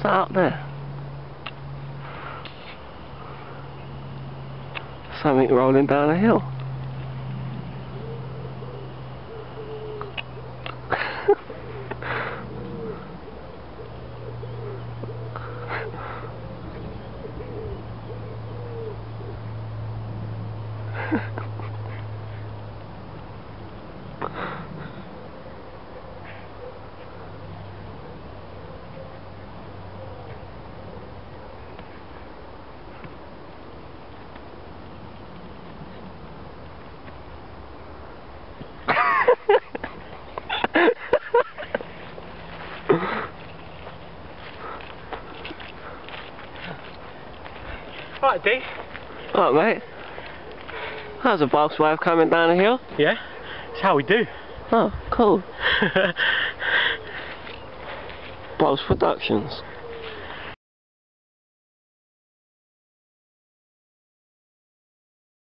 What's that up there? Something rolling down a hill. Right, D. Alright, mate. That was a boss way of coming down a hill. Yeah? It's how we do. Oh, cool. Bawse Productions.